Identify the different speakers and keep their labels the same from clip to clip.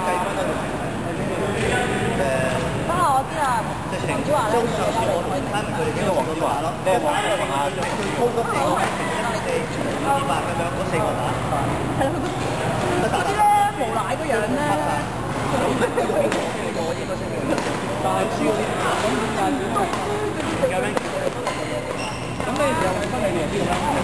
Speaker 1: 計翻啦。誒，
Speaker 2: 不過我知
Speaker 1: 啊，
Speaker 2: 黃子華咧，
Speaker 1: 我同佢佢哋幾個黃子華咯，咩黃子華啊，高級啲，二百咁樣嗰四個打，
Speaker 2: 係啦，嗰啲咧無賴個樣咧。
Speaker 3: 咁你又邊個？
Speaker 2: 我
Speaker 3: 呢個
Speaker 1: 先。大招，咁你
Speaker 3: 又邊個？
Speaker 2: 咁你
Speaker 3: 又邊個？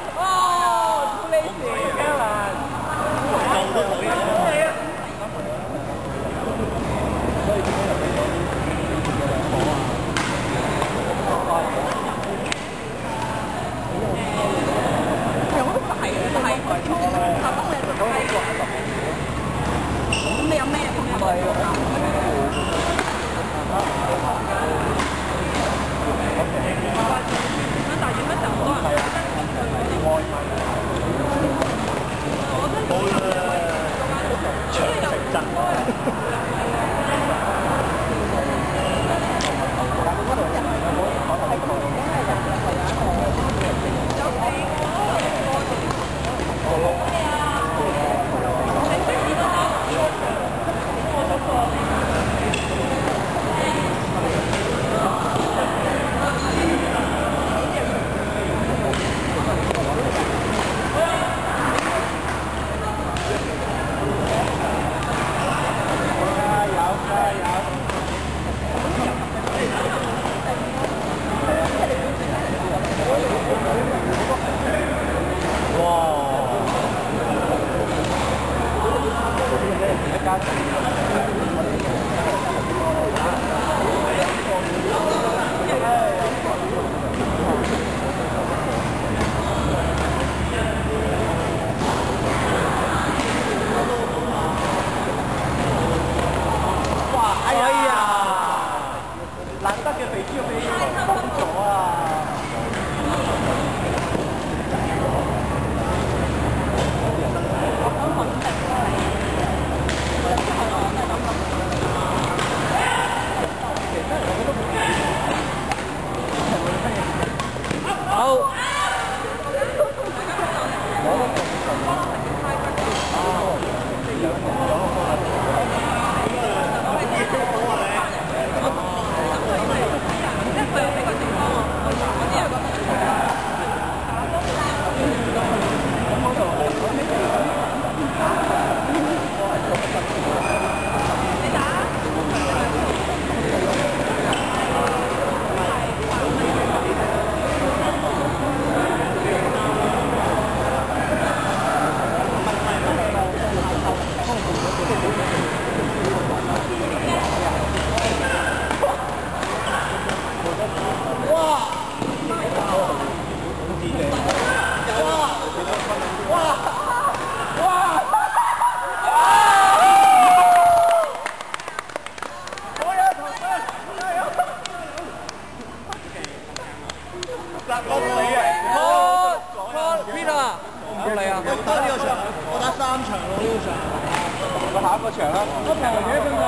Speaker 3: 下个场啦。我平嘅啫嘛。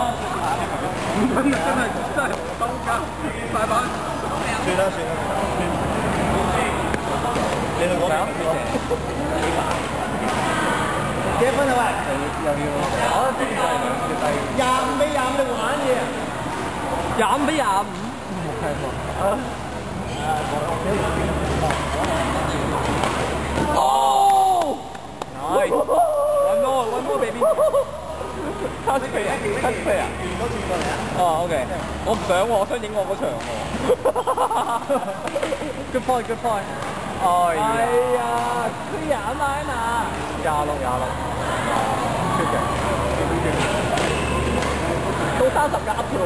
Speaker 3: 唔紧啊，真系真系收家大把。
Speaker 1: 算啦算啦，你去嗰边几多分啊喂？
Speaker 3: 又要我之前就系两次低。
Speaker 1: 廿五比廿五你玩嘢啊？
Speaker 3: 廿五比廿五，冇计喎。哦！Nice. One more, one more, baby. 卡出嚟啊！
Speaker 1: 卡出嚟啊！嚟啊！
Speaker 3: 哦，OK，我唔想喎，我想影我嗰場喎。good point，good point。哎呀，
Speaker 2: 哎呀，佢廿万啊嘛。
Speaker 3: 廿六，廿六。出嘅，
Speaker 2: 到三十廿喎。